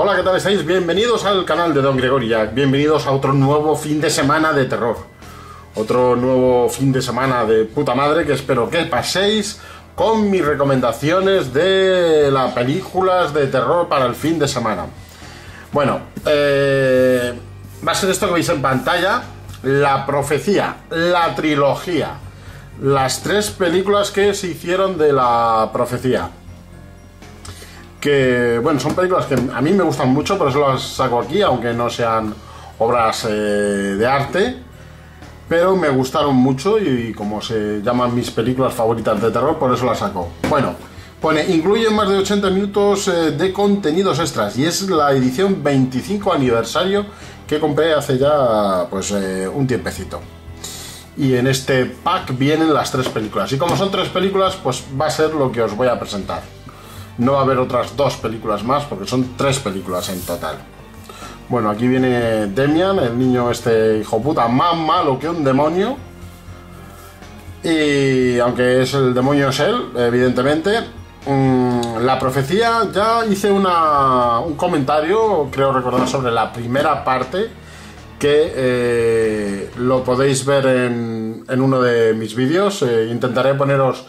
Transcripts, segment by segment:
Hola, ¿qué tal estáis? Bienvenidos al canal de Don Gregoria, bienvenidos a otro nuevo fin de semana de terror. Otro nuevo fin de semana de puta madre que espero que paséis con mis recomendaciones de las películas de terror para el fin de semana. Bueno, eh, va a ser esto que veis en pantalla, la profecía, la trilogía, las tres películas que se hicieron de la profecía que, bueno, son películas que a mí me gustan mucho, por eso las saco aquí, aunque no sean obras eh, de arte, pero me gustaron mucho y, como se llaman mis películas favoritas de terror, por eso las saco. Bueno, pone, incluye más de 80 minutos eh, de contenidos extras y es la edición 25 aniversario que compré hace ya, pues, eh, un tiempecito. Y en este pack vienen las tres películas. Y como son tres películas, pues va a ser lo que os voy a presentar. No va a haber otras dos películas más porque son tres películas en total. Bueno, aquí viene Demian, el niño este hijo puta más malo que un demonio. Y aunque es el demonio es él, evidentemente. Mm, la profecía, ya hice una, un comentario, creo recordar, sobre la primera parte, que eh, lo podéis ver en, en, uno de mis vídeos. Eh, intentaré poneros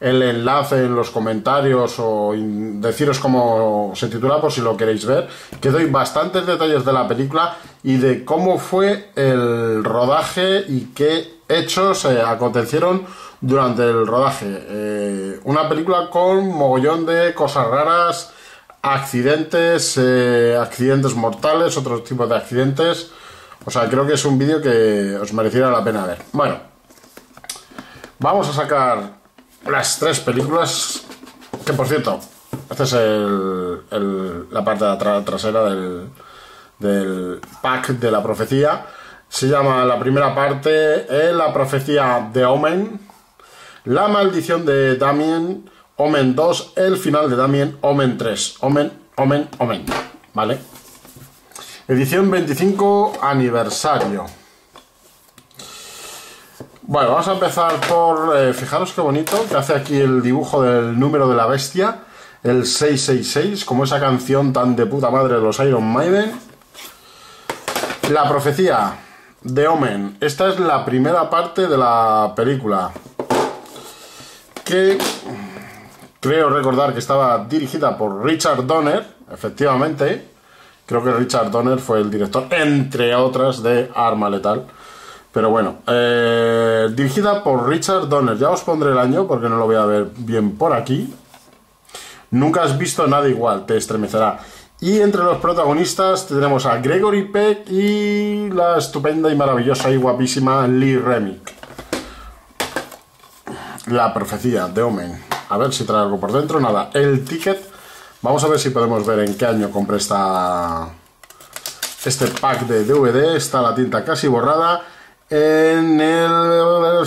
el enlace en los comentarios o deciros cómo se titula por si lo queréis ver, que doy bastantes detalles de la película y de cómo fue el rodaje y qué hechos eh, acontecieron durante el rodaje. Eh, una película con mogollón de cosas raras, accidentes, eh, accidentes mortales, otros tipos de accidentes. O sea, creo que es un vídeo que os mereciera la pena ver. Bueno, vamos a sacar las tres películas, que por cierto, esta es la parte trasera del, del pack de la profecía. Se llama la primera parte eh, La profecía de Omen, La maldición de Damien, Omen 2, El final de Damien, Omen 3, Omen, Omen, Omen, ¿vale? Edición 25 aniversario. Bueno, vamos a empezar por... Eh, fijaros qué bonito que hace aquí el dibujo del número de la bestia. El 666, como esa canción tan de puta madre de los Iron Maiden. La profecía de Omen. Esta es la primera parte de la película. Que creo recordar que estaba dirigida por Richard Donner. Efectivamente. Creo que Richard Donner fue el director, entre otras, de Arma Letal. Pero bueno, eh, dirigida por Richard Donner. Ya os pondré el año porque no lo voy a ver bien por aquí. Nunca has visto nada igual, te estremecerá. Y entre los protagonistas tenemos a Gregory Peck y la estupenda y maravillosa y guapísima Lee Remick. La profecía de Omen. A ver si trae algo por dentro. Nada, el ticket. Vamos a ver si podemos ver en qué año compré esta, este pack de DVD. Está la tinta casi borrada en el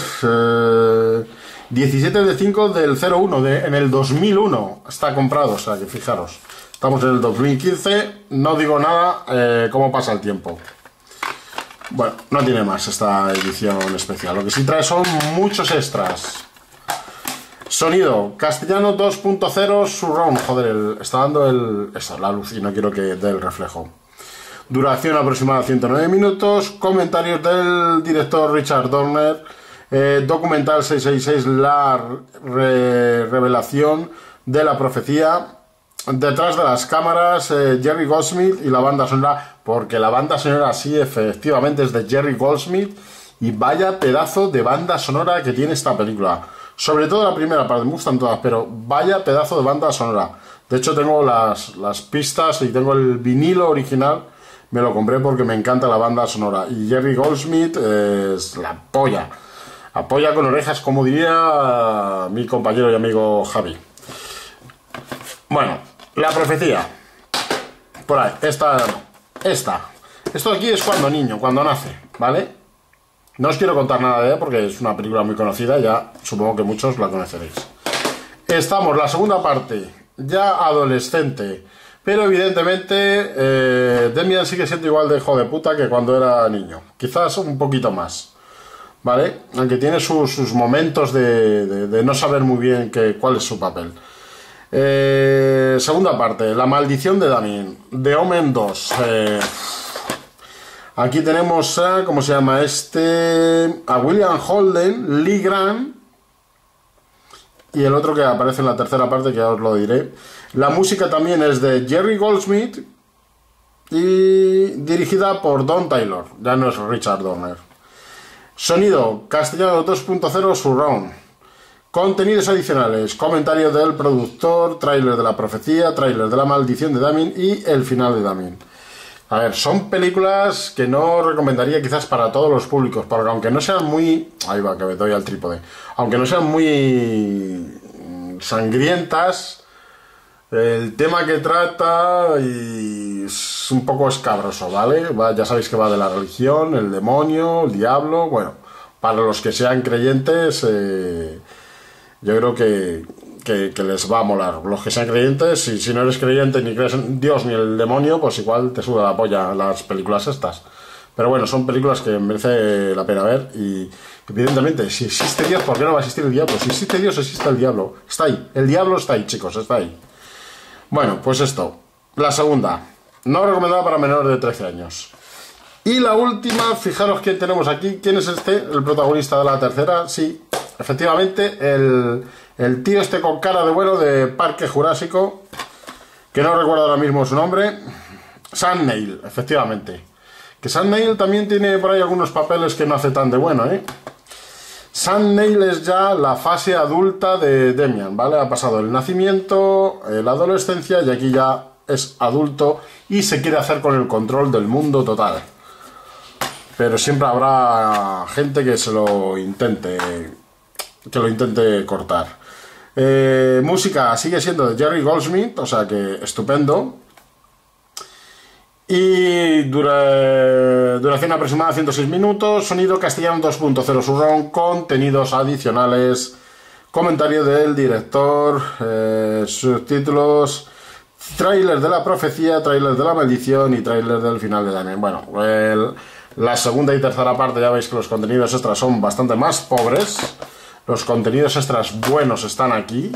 17 eh, de 5 del 01, de, en el 2001 está comprado, o sea que fijaros, estamos en el 2015, no digo nada, eh, cómo pasa el tiempo. Bueno, no tiene más esta edición especial, lo que sí trae son muchos extras. Sonido, castellano 2.0 surround, joder, está dando el, esta, la luz y no quiero que dé el reflejo. Duración aproximada 109 minutos. Comentarios del director Richard Dorner. Eh, documental 666, la revelación de la profecía. Detrás de las cámaras, eh, Jerry Goldsmith y la banda sonora, porque la banda sonora sí, efectivamente, es de Jerry Goldsmith. Y vaya pedazo de banda sonora que tiene esta película. Sobre todo la primera parte, me gustan todas, pero vaya pedazo de banda sonora. De hecho, tengo las, las pistas y tengo el vinilo original me lo compré porque me encanta la banda sonora. Y Jerry Goldsmith es la polla. Apoya con orejas, como diría mi compañero y amigo Javi. Bueno, la profecía. Por ahí, esta, esta. Esto aquí es cuando niño, cuando nace, ¿vale? No os quiero contar nada de ella porque es una película muy conocida, ya supongo que muchos la conoceréis. Estamos, la segunda parte, ya adolescente. Pero evidentemente eh, Demian sigue siendo igual de hijo de puta que cuando era niño. Quizás un poquito más. ¿Vale? Aunque tiene sus, momentos de, no saber muy bien cuál es su papel. Eh, segunda parte, La maldición de Damien, de Omen 2. Eh, aquí tenemos a, ¿cómo se llama este? A William Holden, Lee Grant y el otro que aparece en la tercera parte, que ya os lo diré. La música también es de Jerry Goldsmith y dirigida por Don Taylor, ya no es Richard Donner. Sonido, castellano 2.0 surround. Contenidos adicionales, comentario del productor, tráiler de la profecía, tráiler de la maldición de Damien y el final de Damien. A ver, son películas que no recomendaría quizás para todos los públicos, porque aunque no sean muy... Ahí va, que me doy al trípode. Aunque no sean muy sangrientas, el tema que trata es un poco escabroso, ¿vale? ya sabéis que va de la religión, el demonio, el diablo. Bueno, para los que sean creyentes, eh, yo creo que, les va a molar. Los que sean creyentes, si, si no eres creyente ni crees en Dios ni el demonio, pues igual te sube la polla las películas estas. Pero bueno, son películas que merece la pena ver y evidentemente, si existe Dios, ¿por qué no va a existir el diablo? Si existe Dios, existe el diablo. Está ahí. El diablo está ahí, chicos, está ahí. Bueno, pues esto. La segunda. No recomendada para menores de 13 años. Y la última, fijaros quién tenemos aquí. ¿Quién es este? El protagonista de la tercera. Sí, efectivamente, el, el tío este con cara de bueno de Parque Jurásico. Que no recuerdo ahora mismo su nombre. Sam Neill, efectivamente. Que Sam Neill también tiene por ahí algunos papeles que no hace tan de bueno, ¿eh? Sam Neill es ya la fase adulta de Demian, ¿vale? Ha pasado el nacimiento, eh, la adolescencia y aquí ya es adulto y se quiere hacer con el control del mundo total. Pero siempre habrá gente que se lo intente, que lo intente cortar. Eh, música sigue siendo de Jerry Goldsmith, o sea que estupendo. Y dura, duración aproximada 106 minutos, sonido castellano 2.0 surround, contenidos adicionales, comentario del director, eh, subtítulos, trailer de la profecía, trailer de la maldición y trailer del final de Daniel. Bueno, la segunda y tercera parte ya veis que los contenidos extras son bastante más pobres. Los contenidos extras buenos están aquí,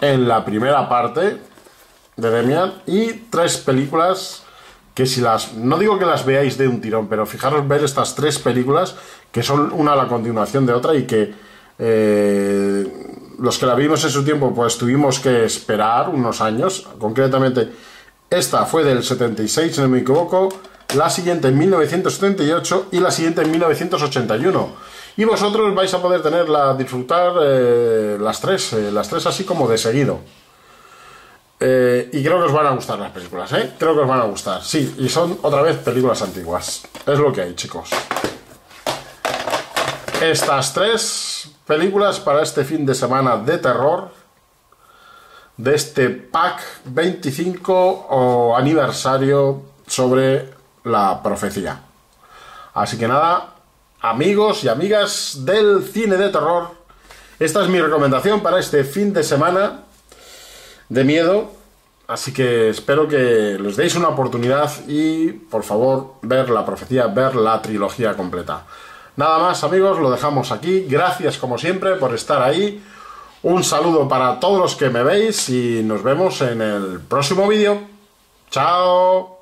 en la primera parte de Demian, y tres películas que si las, no digo que las veáis de un tirón, pero fijaros ver estas tres películas que son una la continuación de otra y que eh, los que la vimos en su tiempo pues tuvimos que esperar unos años, concretamente esta fue del 76 si no me equivoco, la siguiente en 1978 y la siguiente en 1981. Y vosotros vais a poder tenerla, disfrutar eh, las tres, eh, las tres así como de seguido. Eh, y creo que os van a gustar las películas, ¿eh? Creo que os van a gustar. Sí, y son otra vez películas antiguas. Es lo que hay, chicos. Estas tres películas para este fin de semana de terror. De este pack 25 o aniversario sobre la profecía. Así que nada, amigos y amigas del cine de terror. Esta es mi recomendación para este fin de semana de miedo. Así que espero que les deis una oportunidad y, por favor, ver la profecía, ver la trilogía completa. Nada más, amigos, lo dejamos aquí. Gracias, como siempre, por estar ahí. Un saludo para todos los que me veis y nos vemos en el próximo vídeo. ¡Chao!